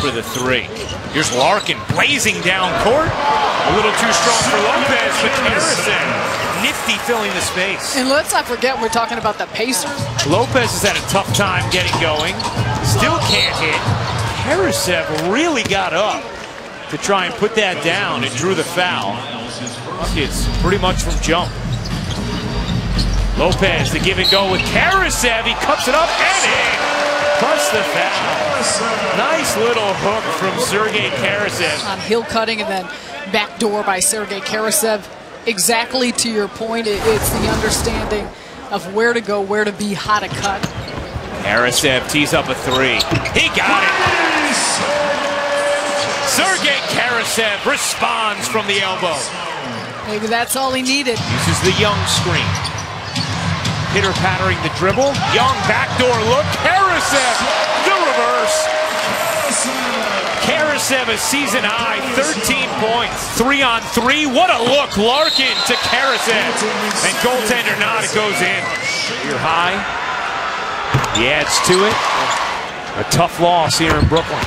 for the three. Here's Larkin blazing down court. A little too strong for Lopez, but Karasev nifty filling the space. And let's not forget we're talking about the Pacers. Lopez has had a tough time getting going. Still can't hit. Karasev really got up to try and put that down and drew the foul. It's pretty much from jump. Lopez, the give and go with Karasev. He cuts it up and in. Plus the foul. Nice little hook from Sergey Karasev. Um, On heel cutting and then backdoor by Sergey Karasev. Exactly to your point, it's the understanding of where to go, where to be, how to cut. Karasev tees up a three. He got it. Sergey Karasev responds from the elbow. Maybe that's all he needed. Uses the Young screen. Pitter pattering the dribble. Young backdoor look. Karasev, the reverse. Karasev a season high, 13 points, three on three. What a look, Larkin to Karasev. And goaltender not, it goes in. You're high. He adds to it. A tough loss here in Brooklyn.